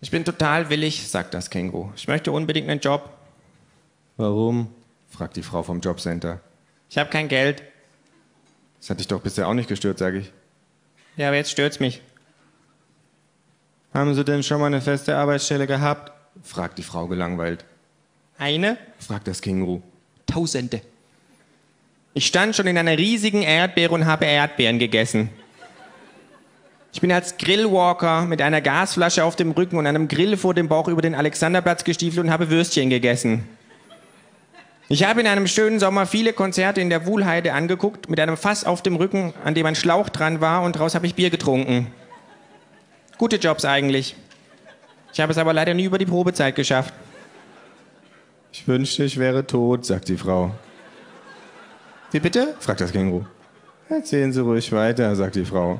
Ich bin total willig, sagt das Känguru. Ich möchte unbedingt einen Job. Warum? fragt die Frau vom Jobcenter. Ich habe kein Geld. Das hat dich doch bisher auch nicht gestört, sage ich. Ja, aber jetzt stört's mich. Haben Sie denn schon mal eine feste Arbeitsstelle gehabt? fragt die Frau gelangweilt. Eine? fragt das Känguru. Tausende. Ich stand schon in einer riesigen Erdbeere und habe Erdbeeren gegessen. Ich bin als Grillwalker mit einer Gasflasche auf dem Rücken und einem Grill vor dem Bauch über den Alexanderplatz gestiefelt und habe Würstchen gegessen. Ich habe in einem schönen Sommer viele Konzerte in der Wuhlheide angeguckt, mit einem Fass auf dem Rücken, an dem ein Schlauch dran war, und daraus habe ich Bier getrunken. Gute Jobs eigentlich. Ich habe es aber leider nie über die Probezeit geschafft. Ich wünschte, ich wäre tot, sagt die Frau. Wie bitte? fragt das Känguru. Erzählen Sie ruhig weiter, sagt die Frau.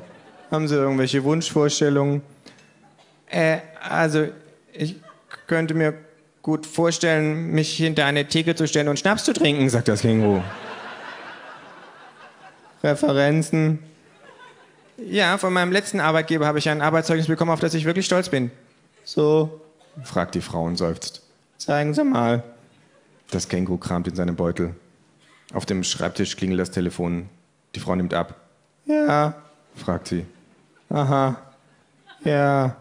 Haben Sie irgendwelche Wunschvorstellungen? Äh, also, ich könnte mir gut vorstellen, mich hinter eine Theke zu stellen und Schnaps zu trinken, sagt das Känguru. Referenzen? Ja, von meinem letzten Arbeitgeber habe ich ein Arbeitszeugnis bekommen, auf das ich wirklich stolz bin. So? fragt die Frau und seufzt. Zeigen Sie mal. Das Känguru kramt in seinem Beutel. Auf dem Schreibtisch klingelt das Telefon. Die Frau nimmt ab. Ja, fragt sie. Aha. Ja.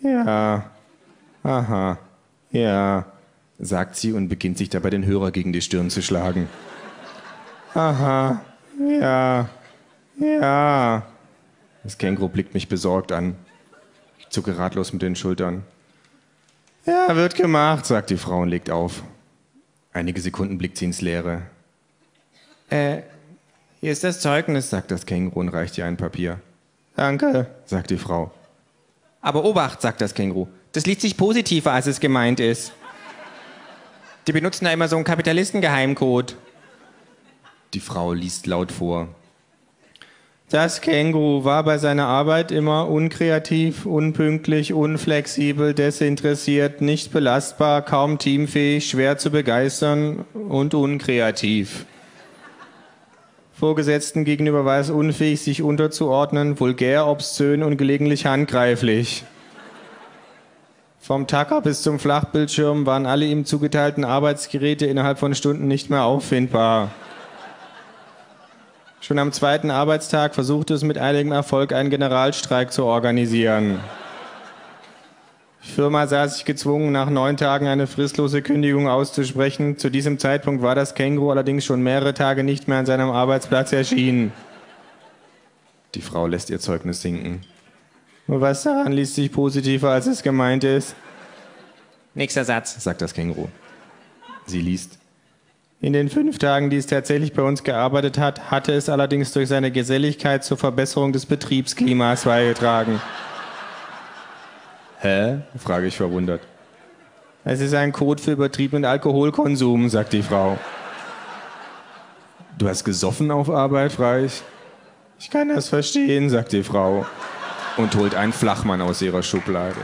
Ja. Aha. Ja, sagt sie und beginnt sich dabei den Hörer gegen die Stirn zu schlagen. Aha. Ja. Ja. Das Känguru blickt mich besorgt an. Ich zucke ratlos mit den Schultern. Ja, wird gemacht, sagt die Frau und legt auf. Einige Sekunden blickt sie ins Leere. Äh, hier ist das Zeugnis, sagt das Känguru und reicht ihr ein Papier. Danke, sagt die Frau. Aber Obacht, sagt das Känguru. Das liest sich positiver, als es gemeint ist. Die benutzen da immer so einen Kapitalistengeheimcode. Die Frau liest laut vor. Das Känguru war bei seiner Arbeit immer unkreativ, unpünktlich, unflexibel, desinteressiert, nicht belastbar, kaum teamfähig, schwer zu begeistern und unkreativ. Vorgesetzten gegenüber war es unfähig, sich unterzuordnen, vulgär, obszön und gelegentlich handgreiflich. Vom Tacker bis zum Flachbildschirm waren alle ihm zugeteilten Arbeitsgeräte innerhalb von Stunden nicht mehr auffindbar. Schon am zweiten Arbeitstag versuchte es mit einigem Erfolg, einen Generalstreik zu organisieren. Die Firma sah sich gezwungen, nach neun Tagen eine fristlose Kündigung auszusprechen. Zu diesem Zeitpunkt war das Känguru allerdings schon mehrere Tage nicht mehr an seinem Arbeitsplatz erschienen. Die Frau lässt ihr Zeugnis sinken. Was daran liest sich positiver, als es gemeint ist? Nächster Satz, sagt das Känguru. Sie liest. In den fünf Tagen, die es tatsächlich bei uns gearbeitet hat, hatte es allerdings durch seine Geselligkeit zur Verbesserung des Betriebsklimas beigetragen. Hä? frage ich verwundert. Es ist ein Code für übertriebenen Alkoholkonsum, sagt die Frau. Du hast gesoffen auf Arbeit, frage ich. Ich kann das verstehen, sagt die Frau und holt einen Flachmann aus ihrer Schublade.